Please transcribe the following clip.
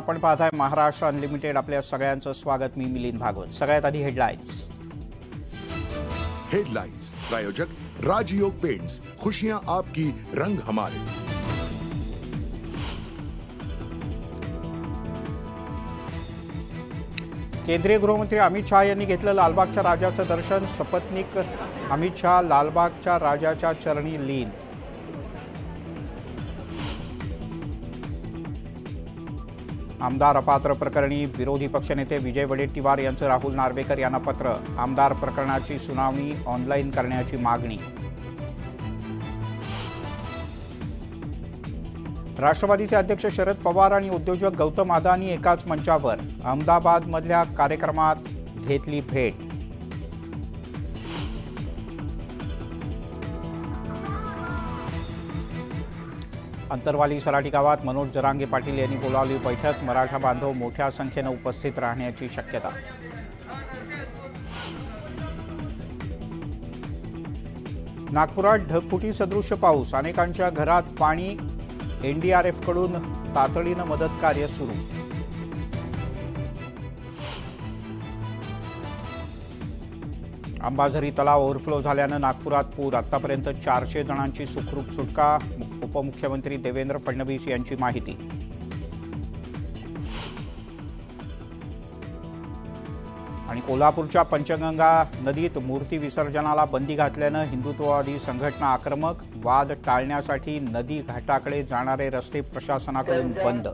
आपण पाहताय महाराष्ट्र अनलिमिटेड आपल्या सगळ्यांचं स्वागत मी मिलिंद भागवत. सगळ्यात आधी हेडलाईन्स हेडलाइंस प्रायोजक राजयोग पेंट्स खुशियां आपकी रंग हमारे. केंद्रीय गृहमंत्री अमित शहा यांनी घेतलं लालबागच्या राजाचं दर्शन. सपत्नीक अमित शहा लालबागच्या राजाच्या चरणी लीन. आमदार अपात्र प्रकरणी विरोधी पक्षनेते विजय वडेट्टीवार यांचं राहुल नार्वेकर यांना पत्र. आमदार प्रकरणाची सुनावणी ऑनलाईन करण्याची मागणी. राष्ट्रवादीचे अध्यक्ष शरद पवार आणि उद्योजक गौतम अदानी एकाच मंचावर. अहमदाबादमधल्या कार्यक्रमात घेतली भेट. अंतरवाली सराटी गावात मनोज जरांगे पाटील यांनी बोलावली बैठक. मराठा बांधव मोठ्या संख्येनं उपस्थित राहण्याची शक्यता. नागपुरात ढगफुटी सदृश्य पाऊस. अनेकांच्या घरात पाणी. एनडीआरएफकडून तातडीनं मदत कार्य सुरू. अंबाझरी तलाव ओव्हरफ्लो झाल्यानं नागपुरात पूर. आतापर्यंत चारशे जणांची सुखरूप सुटका. उपमुख्यमंत्री देवेंद्र फडणवीस यांची माहिती. आणि कोल्हापूरच्या पंचगंगा नदीत मूर्ती विसर्जनाला बंदी घातल्यानं हिंदुत्ववादी संघटना आक्रमक. वाद टाळण्यासाठी नदी घाटाकडे जाणारे रस्ते प्रशासनाकडून बंद.